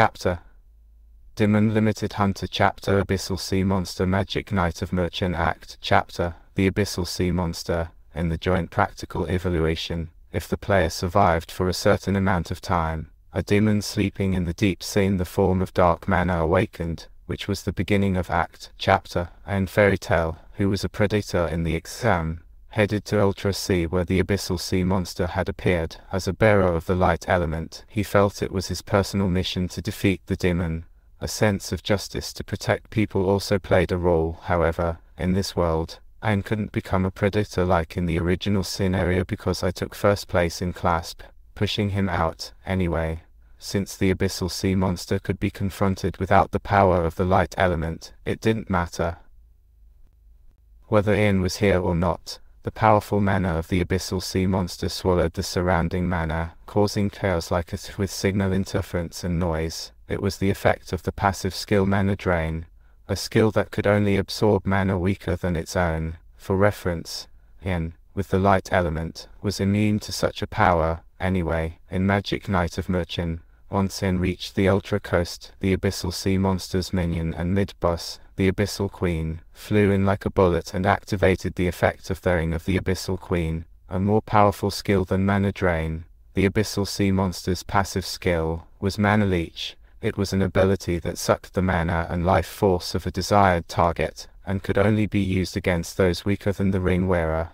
Chapter. Demon Limited Hunter Chapter Abyssal Sea Monster Magic Knight of Merchant Act Chapter The Abyssal Sea Monster In the joint practical evaluation, if the player survived for a certain amount of time, a demon sleeping in the deep sea in the form of dark mana awakened, which was the beginning of Act, Chapter, and Fairy Tale, who was a predator in the exam, headed to Ultra Sea where the abyssal sea monster had appeared. As a bearer of the light element, he felt it was his personal mission to defeat the demon. A sense of justice to protect people also played a role, however, in this world. and couldn't become a predator like in the original scenario because I took first place in clasp, pushing him out, anyway. Since the abyssal sea monster could be confronted without the power of the light element, it didn't matter. Whether Ian was here or not, the powerful mana of the abyssal sea monster swallowed the surrounding mana, causing chaos like it with signal interference and noise. It was the effect of the passive skill mana drain, a skill that could only absorb mana weaker than its own. For reference, Ian, with the light element, was immune to such a power, anyway, in Magic Knight of Merchant. Once Ian reached the Ultra Coast, the Abyssal Sea Monster's minion and mid-boss, the Abyssal Queen, flew in like a bullet and activated the effect of throwing of the Abyssal Queen, a more powerful skill than Mana Drain. The Abyssal Sea Monster's passive skill was Mana Leech. It was an ability that sucked the mana and life force of a desired target, and could only be used against those weaker than the Ring Wearer.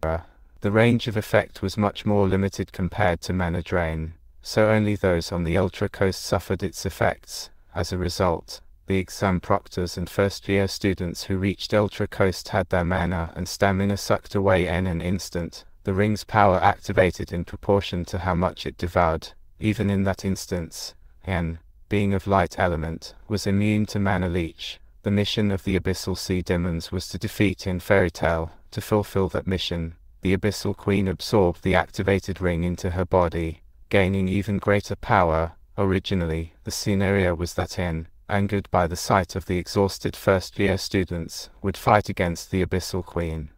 The range of effect was much more limited compared to Mana Drain, so only those on the Ultra Coast suffered its effects. As a result, the exam proctors and first-year students who reached Ultra Coast had their mana and stamina sucked away in an instant. The ring's power activated in proportion to how much it devoured. Even in that instance, Ian, being of light element, was immune to mana leech. The mission of the Abyssal Sea Demons was to defeat in Fairy Tale. To fulfill that mission, the Abyssal Queen absorbed the activated ring into her body, gaining even greater power. Originally, the scenario was that in angered by the sight of the exhausted first-year students, would fight against the Abyssal Queen.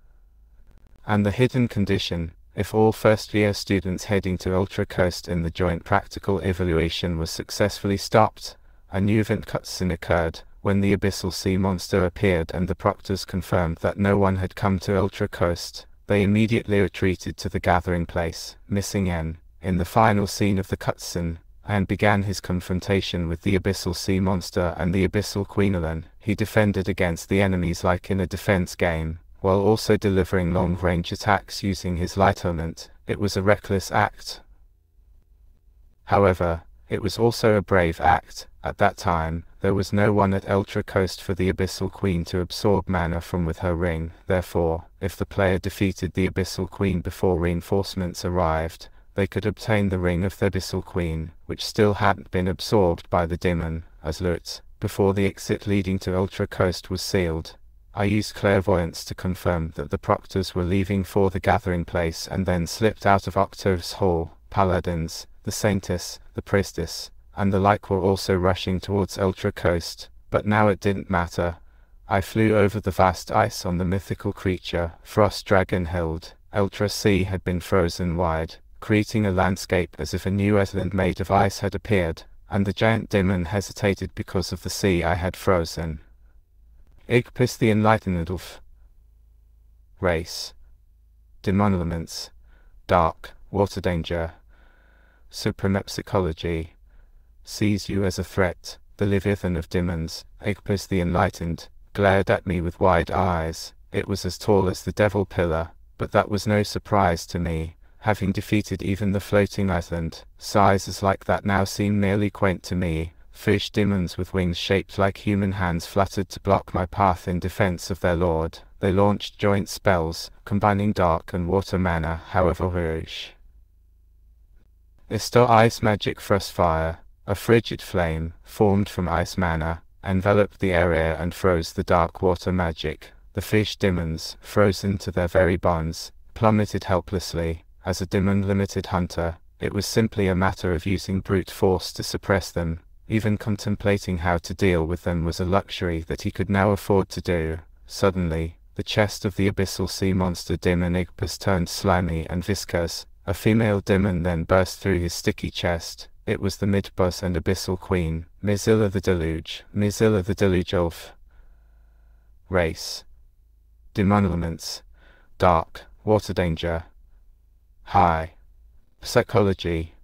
And the hidden condition, if all first-year students heading to Ultra Coast in the joint practical evaluation was successfully stopped, a new event cutscene occurred, when the Abyssal Sea Monster appeared and the proctors confirmed that no one had come to Ultra Coast, they immediately retreated to the gathering place, missing Ian. In the final scene of the cutscene, and began his confrontation with the abyssal sea monster and the abyssal quinolan. He defended against the enemies like in a defense game, while also delivering long-range attacks using his light element. It was a reckless act. However, it was also a brave act. At that time, there was no one at Ultra Coast for the Abyssal Queen to absorb mana from with her ring. Therefore, if the player defeated the Abyssal Queen before reinforcements arrived, they could obtain the ring of the Abyssal Queen, which still hadn't been absorbed by the demon, as Lutz, before the exit leading to Ultra Coast was sealed. I used clairvoyance to confirm that the proctors were leaving for the gathering place and then slipped out of Octave's hall. Paladins, the Saintess, the Priestess, and the like were also rushing towards Ultra Coast, but now it didn't matter. I flew over the vast ice on the mythical creature, Frost Dragon Hild. Ultra Sea had been frozen wide, creating a landscape as if a new island made of ice had appeared, and the giant demon hesitated because of the sea I had frozen. Igpis the Enlightened of Race. Demon Dark, water danger. Supremepsychology Sees you as a threat, the Leviathan of demons, Igpis the Enlightened, glared at me with wide eyes. It was as tall as the Devil Pillar, but that was no surprise to me having defeated even the floating island. Sizes like that now seem nearly quaint to me. Fish demons with wings shaped like human hands fluttered to block my path in defense of their lord. They launched joint spells, combining dark and water mana, however rouge. Istar Ice Magic Frostfire, a frigid flame, formed from ice mana, enveloped the area and froze the dark water magic. The fish demons, frozen to their very bonds, plummeted helplessly, as a dim limited hunter, it was simply a matter of using brute force to suppress them. Even contemplating how to deal with them was a luxury that he could now afford to do. Suddenly, the chest of the abyssal sea monster Demon Igpis turned slimy and viscous. A female demon then burst through his sticky chest, It was the Mid-boss and Abyssal Queen, Mizilla the Deluge, Mizilla the Deluge of Race. Demonulements. Dark, water danger. High. Psychology.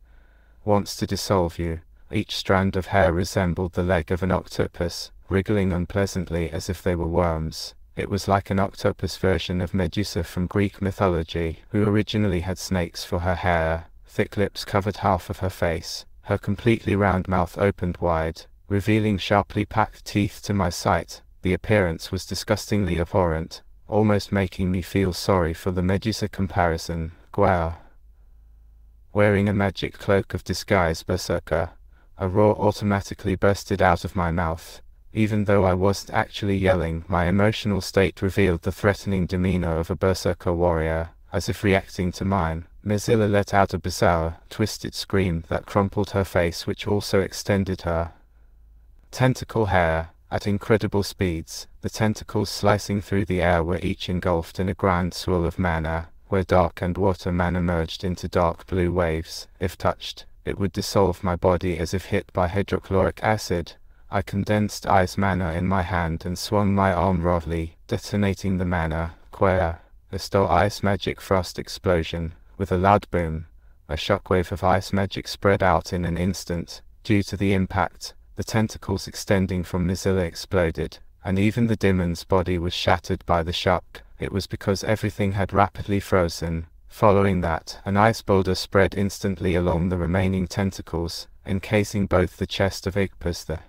Wants to dissolve you. Each strand of hair resembled the leg of an octopus, wriggling unpleasantly as if they were worms. It was like an octopus version of Medusa from Greek mythology, who originally had snakes for her hair. Thick lips covered half of her face. Her completely round mouth opened wide, revealing sharply packed teeth to my sight. The appearance was disgustingly abhorrent, almost making me feel sorry for the Medusa comparison. Wearing a magic cloak of disguise berserker, a roar automatically bursted out of my mouth. Even though I wasn't actually yelling, my emotional state revealed the threatening demeanor of a berserker warrior, as if reacting to mine. Mizilla let out a bizarre, twisted scream that crumpled her face which also extended her tentacle hair, at incredible speeds, the tentacles slicing through the air were each engulfed in a grand swirl of mana, where dark and water man emerged into dark blue waves. If touched, it would dissolve my body as if hit by hydrochloric acid, I condensed ice mana in my hand and swung my arm roughly, detonating the mana. Quer, a stole ice magic frost explosion, with a loud boom. A shockwave of ice magic spread out in an instant. Due to the impact, the tentacles extending from Mizilla exploded, and even the demon's body was shattered by the shock. It was because everything had rapidly frozen. Following that, an ice boulder spread instantly along the remaining tentacles, encasing both the chest of Igpas the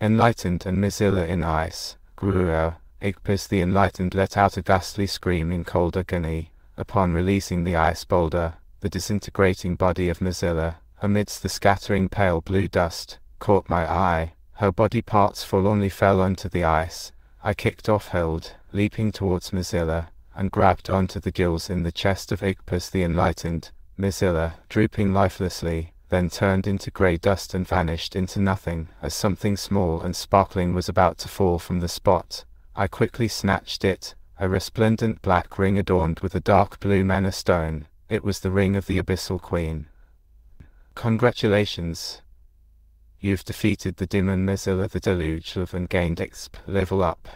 Enlightened and Mizilla in ice, Grua, Igpas the Enlightened let out a ghastly scream in cold agony. Upon releasing the ice boulder, the disintegrating body of Mizilla, amidst the scattering pale blue dust, caught my eye. Her body parts forlornly fell onto the ice. I kicked off Hild, leaping towards Mizilla, and grabbed onto the gills in the chest of Igpas the Enlightened. Mizilla, drooping lifelessly, then turned into grey dust and vanished into nothing, as something small and sparkling was about to fall from the spot. I quickly snatched it, a resplendent black ring adorned with a dark blue mana stone. It was the ring of the Abyssal Queen. Congratulations. You've defeated the demon Mizilla the Deluge and gained XP level up.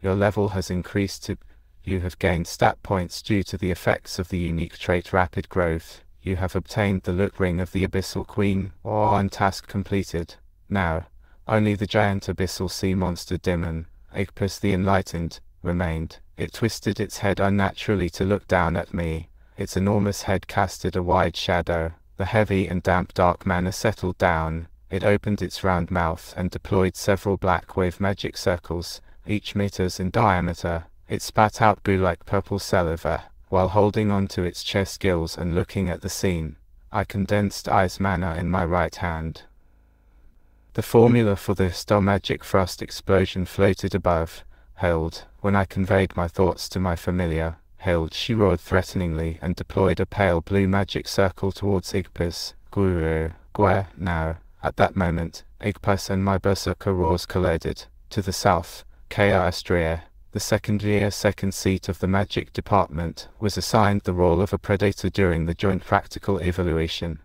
Your level has increased to you have gained stat points due to the effects of the unique trait Rapid Growth you have obtained the look ring of the Abyssal Queen, or task completed. Now, only the giant abyssal sea monster Demon, Igpas the Enlightened, remained. It twisted its head unnaturally to look down at me. Its enormous head casted a wide shadow. The heavy and damp dark mana settled down. It opened its round mouth and deployed several black wave magic circles, each meters in diameter. It spat out blue-like purple saliva while holding on to its chest gills and looking at the scene. I condensed ice mana in my right hand. The formula for the star magic frost explosion floated above, Hild, when I conveyed my thoughts to my familiar, Hild she roared threateningly and deployed a pale blue magic circle towards Igpas, Guru, Gwe, now. At that moment, Igpas and my berserker roars collided. To the south, Astria, the second year second seat of the magic department, was assigned the role of a predator during the joint practical evaluation.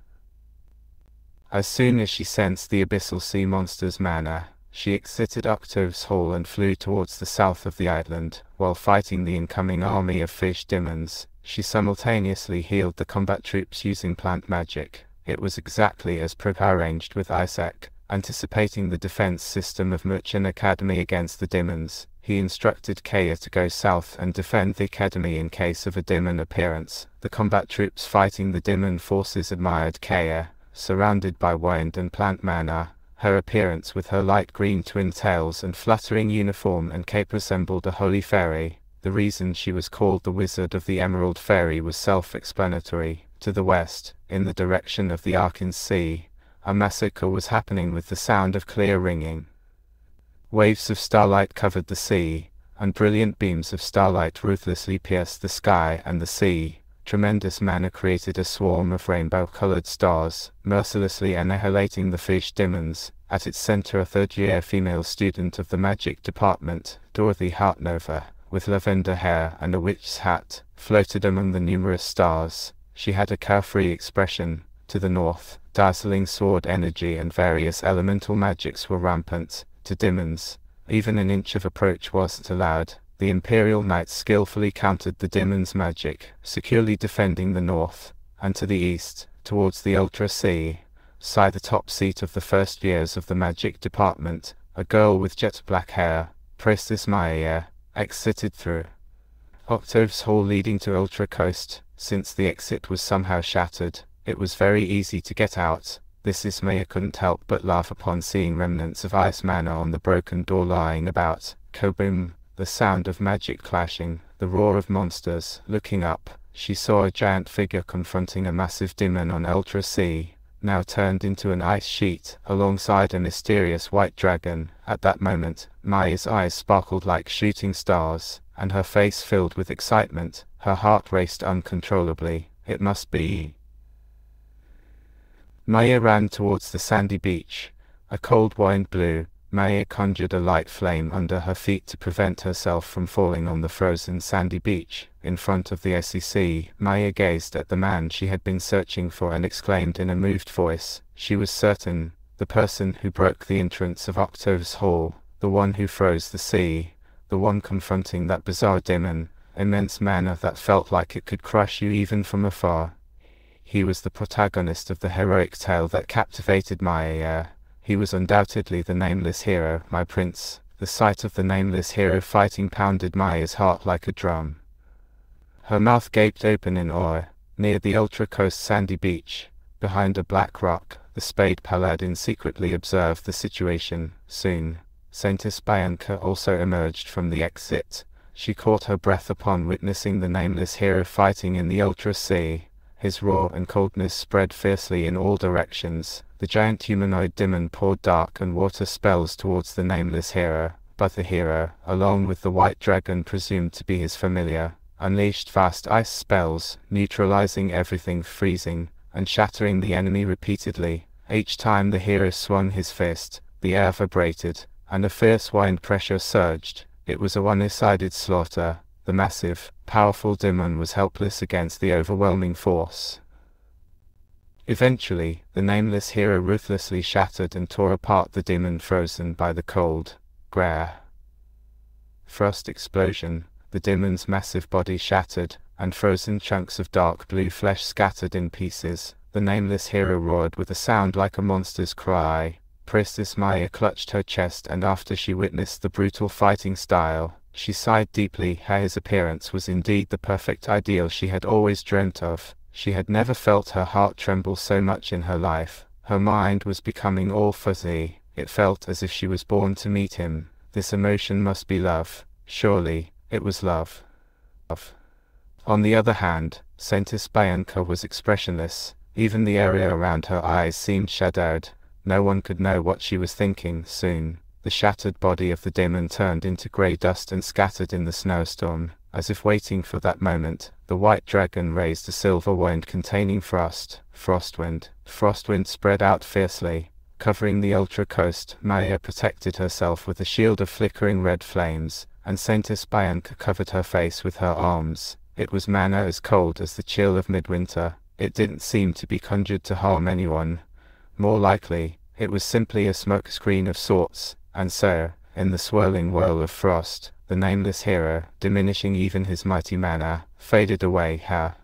As soon as she sensed the abyssal sea monster's manner, she exited Octave's hall and flew towards the south of the island. While fighting the incoming army of fish demons, she simultaneously healed the combat troops using plant magic. It was exactly as prearranged with Isaac, anticipating the defense system of Merchant Academy against the demons he instructed Kaya to go south and defend the academy in case of a demon appearance. The combat troops fighting the demon forces admired Kaya, surrounded by wind and plant mana. Her appearance with her light green twin tails and fluttering uniform and cape resembled a holy fairy. The reason she was called the Wizard of the Emerald Fairy was self-explanatory. To the west, in the direction of the Arkan Sea, a massacre was happening with the sound of clear ringing. Waves of starlight covered the sea, and brilliant beams of starlight ruthlessly pierced the sky and the sea. Tremendous mana created a swarm of rainbow-colored stars, mercilessly annihilating the fish demons. At its center a third-year female student of the magic department, Dorothy Hartnova, with lavender hair and a witch's hat, floated among the numerous stars. She had a carefree expression, To the north, dazzling sword energy and various elemental magics were rampant. To Demons, even an inch of approach wasn't allowed. The Imperial Knights skillfully countered the Demons' magic, securely defending the north. And to the east, towards the Ultra Sea, side the top seat of the first years of the magic department, a girl with jet black hair, Priestess Maya, exited through Octave's hall leading to Ultra Coast. Since the exit was somehow shattered, it was very easy to get out. This Ismaya couldn't help but laugh upon seeing remnants of ice mana on the broken door lying about. Kaboom! The sound of magic clashing, the roar of monsters. Looking up, she saw a giant figure confronting a massive demon on Ultra Sea now turned into an ice sheet, alongside a mysterious white dragon. At that moment, Maya's eyes sparkled like shooting stars, and her face filled with excitement. Her heart raced uncontrollably. It must be. Maya ran towards the sandy beach. A cold wind blew, Maya conjured a light flame under her feet to prevent herself from falling on the frozen sandy beach. In front of the SEC, Maya gazed at the man she had been searching for and exclaimed in a moved voice, she was certain, the person who broke the entrance of Octave's hall, the one who froze the sea, the one confronting that bizarre demon, immense manner that felt like it could crush you even from afar. He was the protagonist of the heroic tale that captivated Maya. He was undoubtedly the nameless hero, my prince. The sight of the nameless hero fighting pounded Maya's heart like a drum. Her mouth gaped open in awe. Near the Ultra Coast sandy beach, behind a black rock, the spade paladin secretly observed the situation. Soon, Saintess Bianca also emerged from the exit. She caught her breath upon witnessing the nameless hero fighting in the Ultra Sea. His roar and coldness spread fiercely in all directions. The giant humanoid demon poured dark and water spells towards the nameless hero, but the hero, along with the white dragon presumed to be his familiar, unleashed fast ice spells, neutralizing everything freezing, and shattering the enemy repeatedly. Each time the hero swung his fist, the air vibrated, and a fierce wind pressure surged. It was a one-sided slaughter, the massive, powerful demon was helpless against the overwhelming force. Eventually, the nameless hero ruthlessly shattered and tore apart the demon frozen by the cold, grey frost explosion. The demon's massive body shattered, and frozen chunks of dark blue flesh scattered in pieces. The nameless hero roared with a sound like a monster's cry. Priestess Maya clutched her chest and after she witnessed the brutal fighting style, she sighed deeply, his appearance was indeed the perfect ideal she had always dreamt of. She had never felt her heart tremble so much in her life. Her mind was becoming all fuzzy. It felt as if she was born to meet him. This emotion must be love. Surely, it was love. Love. On the other hand, Saintess Bianca was expressionless. Even the area around her eyes seemed shadowed. No one could know what she was thinking. Soon, the shattered body of the demon turned into grey dust and scattered in the snowstorm. As if waiting for that moment, the white dragon raised a silver wand containing frost, frostwind. Frostwind spread out fiercely, covering the ultra coast. Maya protected herself with a shield of flickering red flames, and Saintess Bianca covered her face with her arms. It was mana as cold as the chill of midwinter. It didn't seem to be conjured to harm anyone. More likely, it was simply a smoke screen of sorts, and so, in the swirling whirl of frost, the nameless hero, diminishing even his mighty mana, faded away. Ha!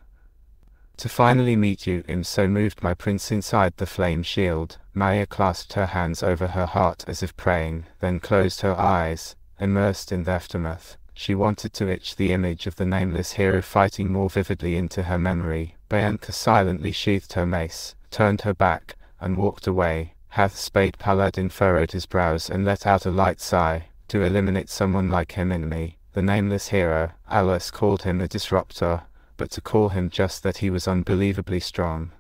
To finally meet you, am so moved my prince inside the flame shield. Maya clasped her hands over her heart as if praying, then closed her eyes, immersed in the aftermath. She wanted to itch the image of the nameless hero fighting more vividly into her memory. Bianca silently sheathed her mace, turned her back, and walked away, Hath Spade Paladin furrowed his brows and let out a light sigh. To eliminate someone like him in me, the nameless hero, Alice called him a disruptor, but to call him just that he was unbelievably strong.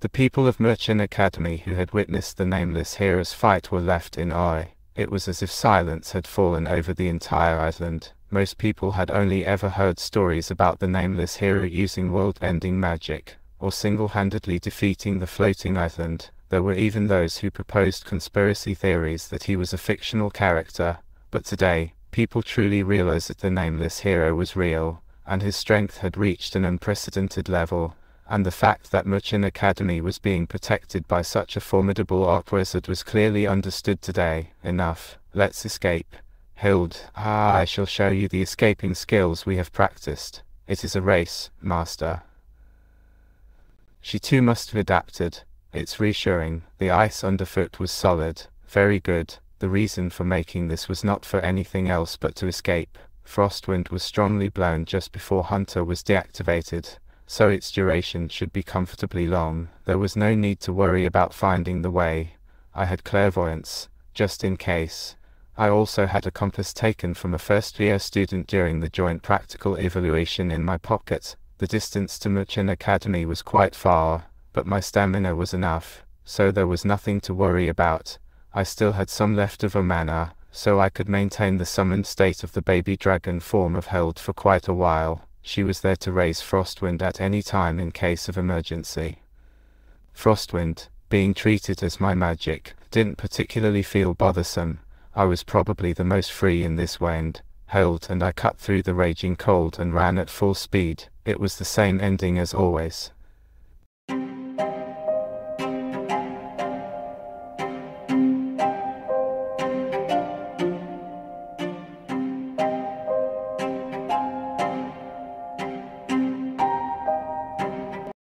The people of Merchant Academy who had witnessed the nameless hero's fight were left in awe. It was as if silence had fallen over the entire island. Most people had only ever heard stories about the nameless hero using world-ending magic, or single-handedly defeating the floating island, there were even those who proposed conspiracy theories that he was a fictional character, but today, people truly realized that the nameless hero was real, and his strength had reached an unprecedented level. and the fact that Merchant Academy was being protected by such a formidable arch wizard was clearly understood today. Enough, let's escape. Hild, ah, I shall show you the escaping skills we have practiced. It is a race, master. She too must have adapted. It's reassuring. The ice underfoot was solid. Very good. The reason for making this was not for anything else but to escape. Frostwind was strongly blown just before Hunter was deactivated, so its duration should be comfortably long. There was no need to worry about finding the way. I had clairvoyance, just in case. I also had a compass taken from a first-year student during the joint practical evaluation in my pocket. The distance to Merchant Academy was quite far, but my stamina was enough, so there was nothing to worry about. I still had some leftover mana, so I could maintain the summoned state of the baby dragon form of Hild for quite a while. She was there to raise Frostwind at any time in case of emergency. Frostwind, being treated as my magic, didn't particularly feel bothersome. I was probably the most free in this wind, Hild and I cut through the raging cold and ran at full speed. It was the same ending as always.